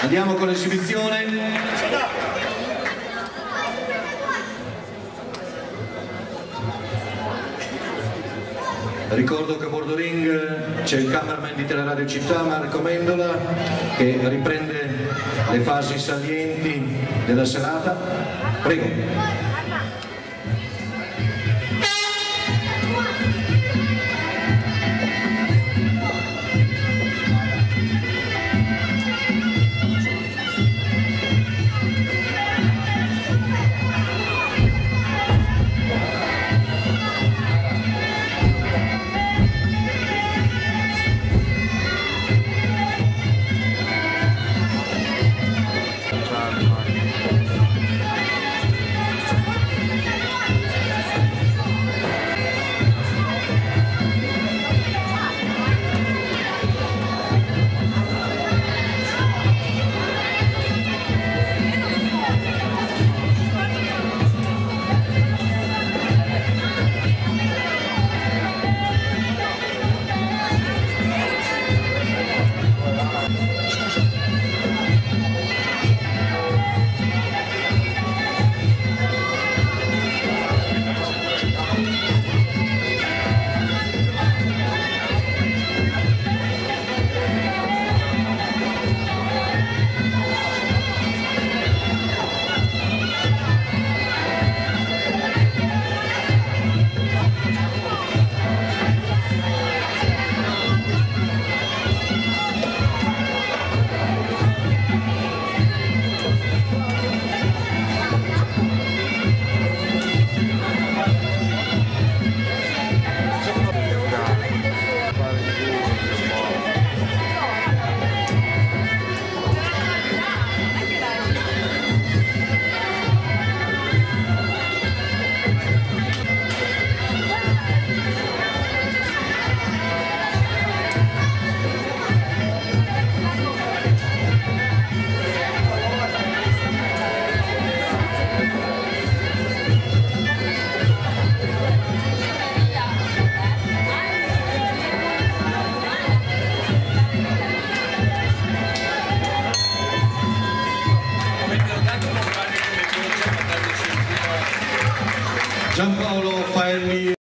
Andiamo con l'esibizione. Ricordo che a bordo ring c'è il cameraman di Teleradio Città, Marco Mendola, che riprende le fasi salienti della serata. Prego. Gianpaolo Firemeal.